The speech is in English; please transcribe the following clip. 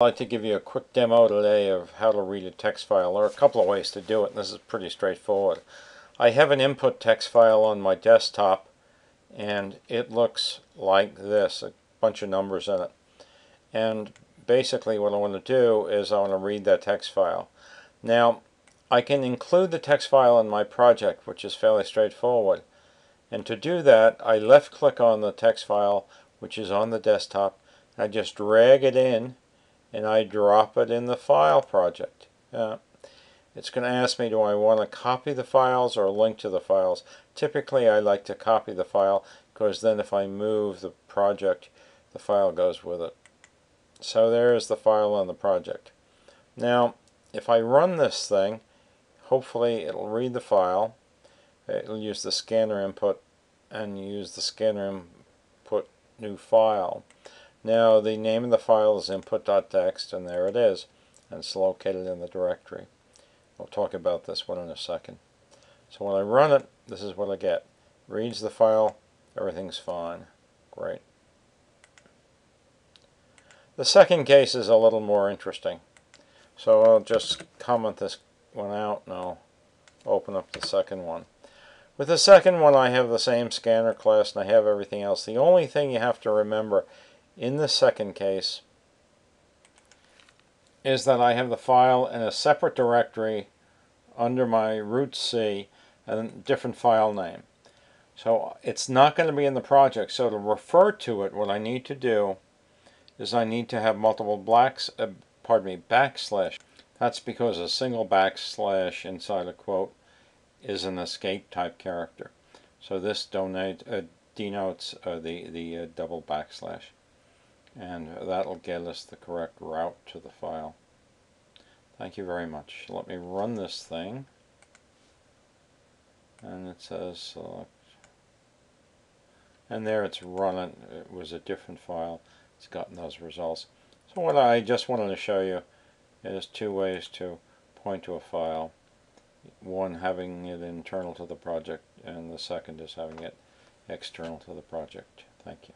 I'd like to give you a quick demo today of how to read a text file. There are a couple of ways to do it, and this is pretty straightforward. I have an input text file on my desktop, and it looks like this, a bunch of numbers in it. And basically what I want to do is I want to read that text file. Now, I can include the text file in my project, which is fairly straightforward. And to do that, I left click on the text file, which is on the desktop, I just drag it in and I drop it in the file project. Uh, it's going to ask me do I want to copy the files or link to the files. Typically I like to copy the file because then if I move the project the file goes with it. So there's the file on the project. Now if I run this thing hopefully it'll read the file it'll use the scanner input and use the scanner input new file now the name of the file is input.txt and there it is and it's located in the directory. We'll talk about this one in a second. So when I run it, this is what I get. Reads the file, everything's fine. Great. The second case is a little more interesting. So I'll just comment this one out and I'll open up the second one. With the second one I have the same scanner class and I have everything else. The only thing you have to remember in the second case is that I have the file in a separate directory under my root C and a different file name. So it's not going to be in the project. So to refer to it, what I need to do is I need to have multiple blacks, uh, pardon me, backslash. That's because a single backslash inside a quote is an escape type character. So this donate, uh, denotes uh, the, the uh, double backslash and that'll get us the correct route to the file. Thank you very much. Let me run this thing. And it says select. And there it's running. It was a different file. It's gotten those results. So what I just wanted to show you is two ways to point to a file. One having it internal to the project and the second is having it external to the project. Thank you